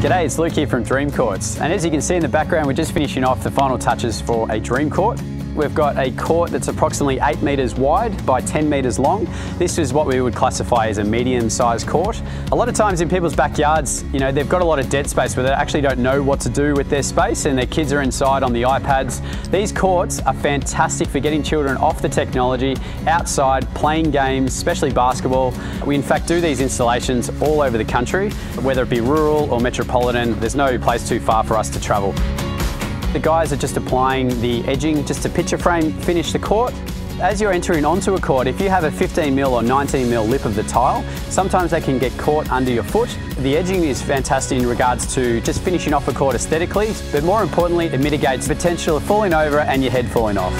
G'day, it's Luke here from Dream Courts. And as you can see in the background, we're just finishing off the final touches for a Dream Court. We've got a court that's approximately 8 metres wide by 10 metres long. This is what we would classify as a medium sized court. A lot of times in people's backyards, you know, they've got a lot of dead space where they actually don't know what to do with their space and their kids are inside on the iPads. These courts are fantastic for getting children off the technology, outside, playing games, especially basketball. We in fact do these installations all over the country, whether it be rural or metropolitan, there's no place too far for us to travel. The guys are just applying the edging just to picture frame finish the court. As you're entering onto a court, if you have a 15 mil or 19 mil lip of the tile, sometimes they can get caught under your foot. The edging is fantastic in regards to just finishing off a court aesthetically, but more importantly, it mitigates the potential of falling over and your head falling off.